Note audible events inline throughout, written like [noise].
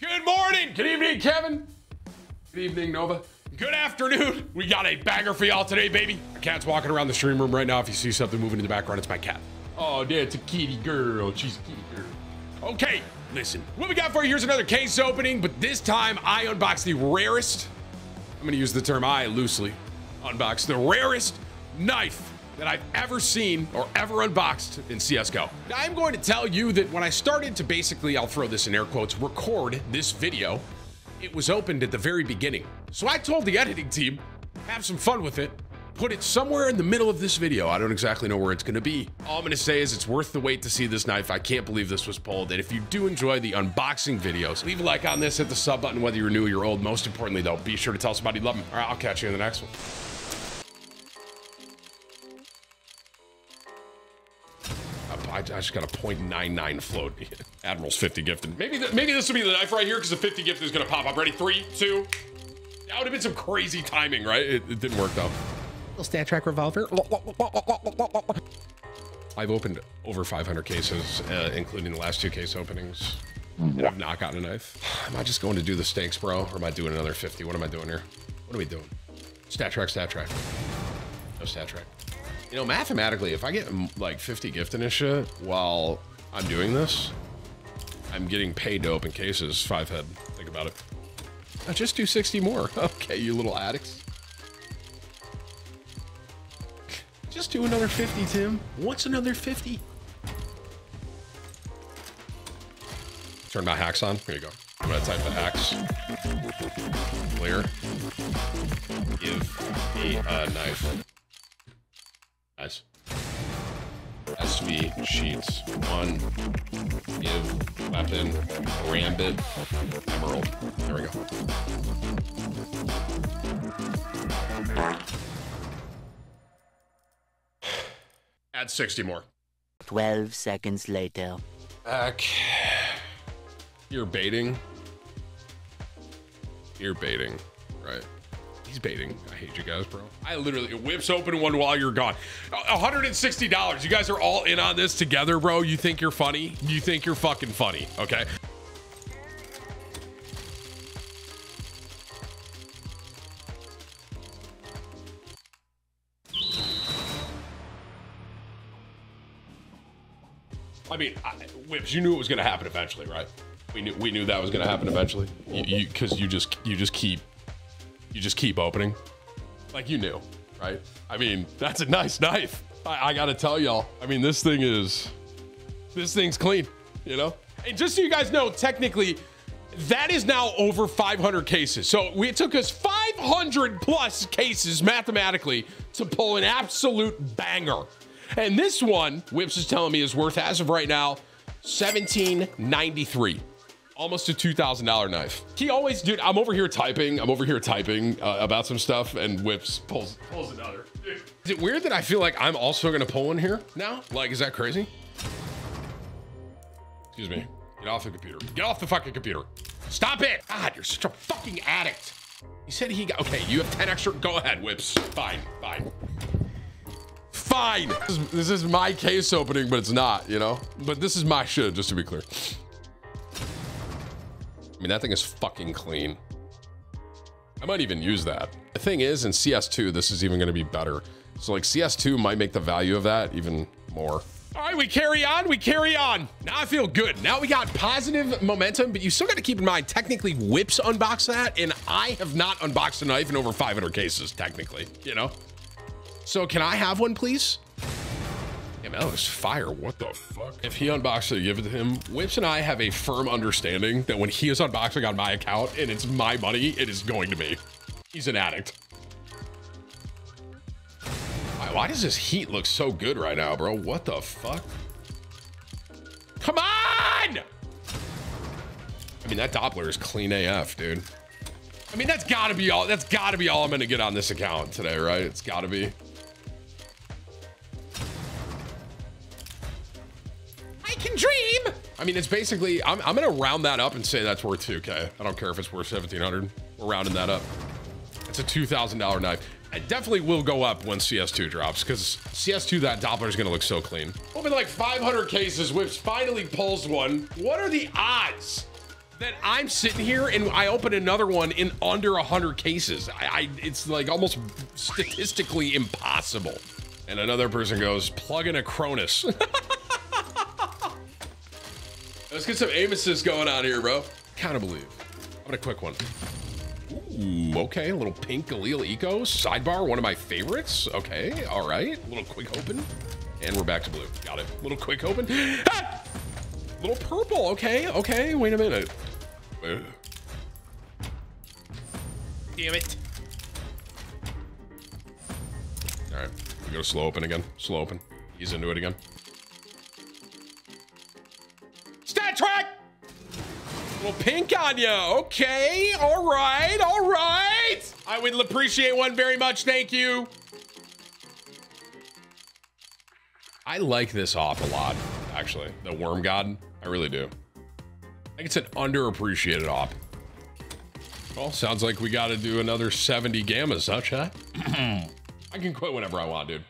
Good morning. Good evening, Kevin. Good evening, Nova. Good afternoon. We got a banger for y'all today, baby. My cat's walking around the stream room right now. If you see something moving in the background, it's my cat. Oh, that's a kitty girl. She's a kitty girl. Okay, listen. What we got for you, here's another case opening, but this time I unbox the rarest, I'm gonna use the term I loosely, unbox the rarest knife that I've ever seen or ever unboxed in CSGO. Now, I'm going to tell you that when I started to basically, I'll throw this in air quotes, record this video, it was opened at the very beginning. So I told the editing team, have some fun with it, put it somewhere in the middle of this video. I don't exactly know where it's gonna be. All I'm gonna say is it's worth the wait to see this knife. I can't believe this was pulled. And if you do enjoy the unboxing videos, leave a like on this, hit the sub button, whether you're new or you're old. Most importantly though, be sure to tell somebody you love them. All right, I'll catch you in the next one. I, I just got a .99 float. [laughs] Admiral's 50 gifted. Maybe th maybe this will be the knife right here because the 50 gift is gonna pop up. Ready? Three, two. That would have been some crazy timing, right? It, it didn't work though. Little StatTrak revolver. I've opened over 500 cases, uh, including the last two case openings. I've not gotten a knife. Am I just going to do the stakes, bro? Or am I doing another 50? What am I doing here? What are we doing? StatTrak, stat track. No StatTrak. You know, mathematically, if I get mm, like 50 gifted and shit while I'm doing this, I'm getting paid to open cases. Five head. Think about it. Just do 60 more. [laughs] Okay, you little addicts. Just do another 50, Tim. What's another 50? Turn my hacks on. Here you go. I'm gonna type the hacks. Clear. Give me a knife. Guys. SV cheats. One. Give weapon. Rambit. Emerald. There we go. Add 60 more. 12 seconds later. Back. You're baiting. You're baiting, right? He's baiting. I hate you guys, bro. I literally it whips open one while you're gone. $160. You guys are all in on this together, bro. You think you're funny? You think you're fucking funny, okay? I mean, I, Whips, you knew it was going to happen eventually, right? We knew we knew that was going to happen eventually. You because you, you just you just keep you just keep opening, like you knew, right? I mean, [laughs] that's a nice knife. I, I got to tell y'all. I mean, this thing is this thing's clean, you know. And just so you guys know, technically, that is now over 500 cases. So we, it took us 500 plus cases mathematically to pull an absolute banger. And this one, Whips is telling me, is worth as of right now 1793 almost a $2,000 knife. He always, dude, I'm over here typing. I'm over here typing uh, about some stuff and whips, pulls, pulls another. Dude. Is it weird that I feel like I'm also to pull one here now? Like, is that crazy? Excuse me. Get off the computer. Get off the fucking computer. Stop it. God, you're such a fucking addict. He said he got, okay, you have 10 extra. Go ahead, whips. Fine, fine. Fine. This is, this is my case opening, but it's not, you know? But this is my shit, just to be clear. Mean, that thing is fucking clean. I might even use that. The thing is, in CS2, this is even going to be better. So, like, CS2 might make the value of that even more. All right, we carry on. We carry on. Now I feel good. Now we got positive momentum, but you still got to keep in mind, technically, Whips unboxed that, and I have not unboxed a knife in over 500 cases, technically, you know? So, can I have one, please? That was fire. What the fuck? If he unboxed it, give it to him. Whips and I have a firm understanding that when he is unboxing on my account and it's my money, it is going to be. He's an addict. Why, why does this heat look so good right now, bro? What the fuck? Come on! I mean, that Doppler is clean AF, dude. I mean, that's gotta be all, that's gotta be all I'm gonna get on this account today, right? It's gotta be. I mean, it's basically, I'm, I'm going to round that up and say that's worth 2K. I don't care if it's worth 1700. We're rounding that up. It's a $2,000 knife. It definitely will go up when CS2 drops because CS2, that Doppler is going to look so clean. Open like 500 cases. Whips finally pulls one. What are the odds that I'm sitting here and I open another one in under 100 cases. I, I It's like almost statistically impossible. And another person goes, plug in a Cronus. [laughs] Let's get some aim assist going on here, bro. Kind of believe. I'm gonna quick one. Ooh, okay, a little pink Galil Eco. Sidebar, one of my favorites. Okay, all right. A little quick open. And we're back to blue. Got it. Little quick open. Ah! Little purple. Okay, okay. Wait a minute. Damn it. All right, we go slow open again. Slow open. He's into it again. Little pink on you. Okay, all right, all right. I would appreciate one very much. Thank you. I like this off a lot, actually. The Worm God. I really do. I think it's an underappreciated op. Well, sounds like we got to do another 70 gammas, huh? [clears throat] I can quit whenever I want, dude.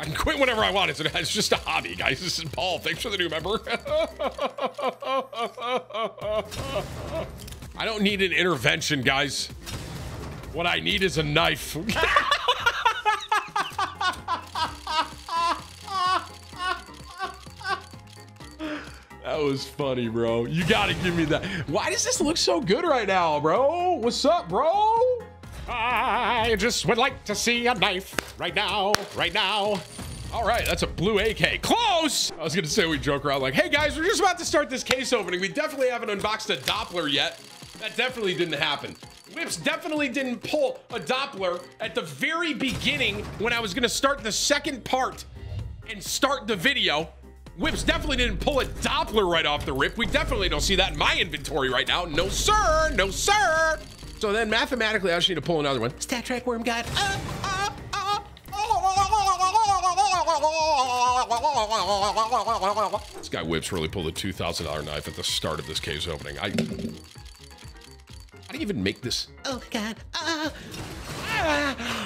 I can quit whenever I want. It's, just a hobby, guys. This is Paul. Thanks for the new member. [laughs] I don't need an intervention, guys. What I need is a knife. [laughs] That was funny, bro. You gotta give me that. Why does this look so good right now, bro? What's up, bro? I just would like to see a knife right now, right now. All right, that's a blue AK. Close! I was gonna say we joke around like, hey guys, we're just about to start this case opening. We definitely haven't unboxed a Doppler yet. That definitely didn't happen. Whips definitely didn't pull a Doppler at the very beginning when I was gonna start the second part and start the video. Whips definitely didn't pull a Doppler right off the rip. We definitely don't see that in my inventory right now. No, sir. No, sir. So then mathematically, I just need to pull another one. StatTrak Worm God. Uh, This guy Whips really pulled a $2,000 knife at the start of this case opening. I... How do you even make this? Oh, God. Ah. Ah.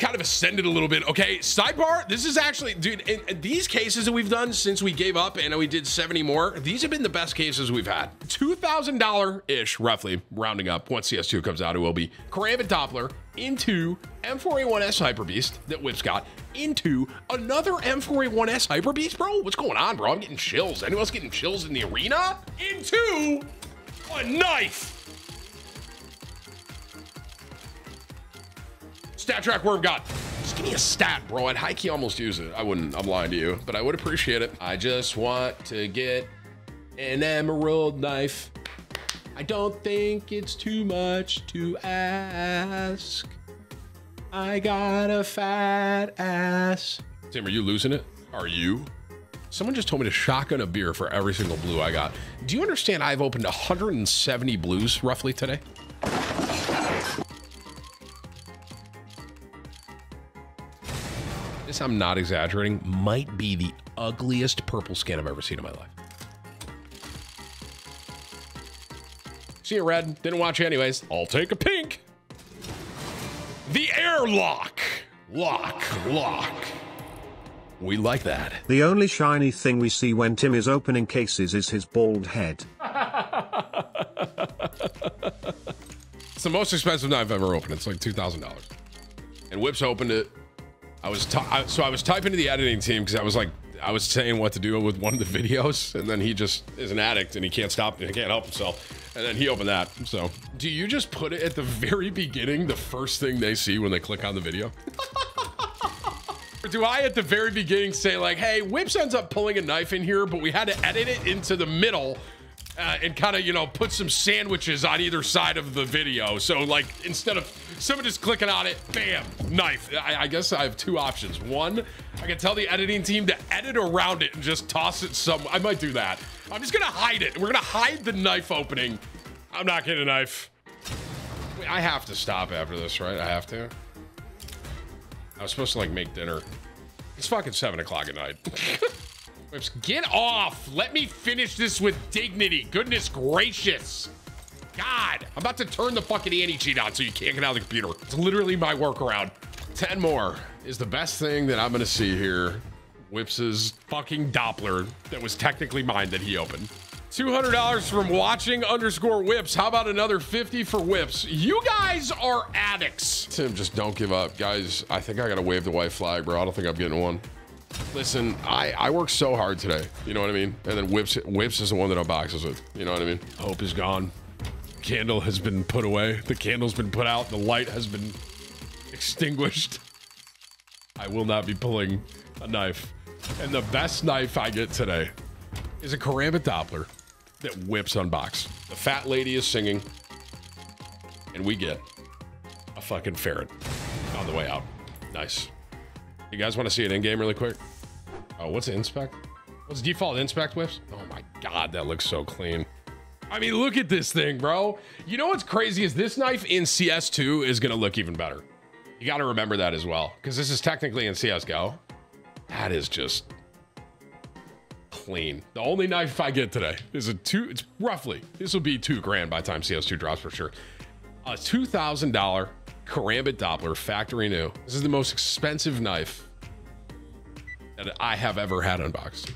Kind of ascended a little bit. Okay, sidebar. This is actually, dude, in, in these cases that we've done since we gave up and we did 70 more, these have been the best cases we've had. $2,000-ish, roughly, rounding up. Once CS2 comes out, it will be Karambit Doppler into M4A1S Hyper Beast that Whip's got into another M4A1S Hyper Beast, bro? What's going on, bro? I'm getting chills. Anyone else getting chills in the arena? Into a knife. StatTrak worm god. Just give me a stat, bro. I'd high key almost use it. I wouldn't. I'm lying to you, but I would appreciate it. I just want to get an emerald knife. I don't think it's too much to ask. I got a fat ass. Tim, are you losing it? Are you? Someone just told me to shotgun a beer for every single blue I got. Do you understand I've opened 170 blues roughly today? This, I'm not exaggerating, might be the ugliest purple skin I've ever seen in my life. See a Red. Didn't watch you anyways. I'll take a pink. The airlock. Lock, lock. We like that. The only shiny thing we see when Tim is opening cases is his bald head. It's the most expensive knife I've ever opened. It's like $2,000. And Whips opened it. I was I, so I was typing to the editing team because I was like I was saying what to do with one of the [laughs] videos, and then he just is an addict and he can't stop and he can't help himself. And then he opened that. So, do you just put it at the very beginning, the first thing they see when they click on the video? [laughs] or do I at the very beginning say like, "Hey, Whips ends up pulling a knife in here, but we had to edit it into the middle." Uh, and kind of, you know, put some sandwiches on either side of the video. So, like, instead of someone just clicking on it, bam, knife. I, I, guess I have two options. One, I can tell the editing team to edit around it and just toss it some. I might do that. I'm just gonna hide it. We're gonna hide the knife opening. I'm not getting a knife. I have to stop after this, right? I have to. I was supposed to like make dinner. It's fucking seven o'clock at night. [laughs] Get off! Let me finish this with dignity. Goodness gracious. God, I'm about to turn the fucking anti-cheat on so you can't get out of the computer. It's literally my workaround. 10 more is the best thing that I'm gonna see here Whips's fucking Doppler that was technically mine that he opened. $200 from watching underscore whips. How about another 50 for whips? You guys are addicts. Tim, just don't give up. Guys, I think I got to wave the white flag, bro. I don't think I'm getting one. Listen, I, I work so hard today. You know what I mean? And then whips whips is the one that unboxes it. You know what I mean? Hope is gone. Candle has been put away. The candle's been put out. The light has been extinguished. I will not be pulling a knife. And the best knife I get today is a Karambit Doppler that whips unbox. The fat lady is singing, and we get a fucking ferret on the way out. Nice. You guys want to see it in game really quick? Oh, what's inspect? What's default inspect whips? Oh my god, that looks so clean. I mean, look at this thing, bro. You know what's crazy is this knife in CS2 is gonna look even better. You got to remember that as well, because this is technically in CSGO. That is just clean. The only knife I get today is a two, it's roughly, this will be two grand by the time CS2 drops for sure. A $2,000 Karambit Doppler factory new. This is the most expensive knife that I have ever had unboxed.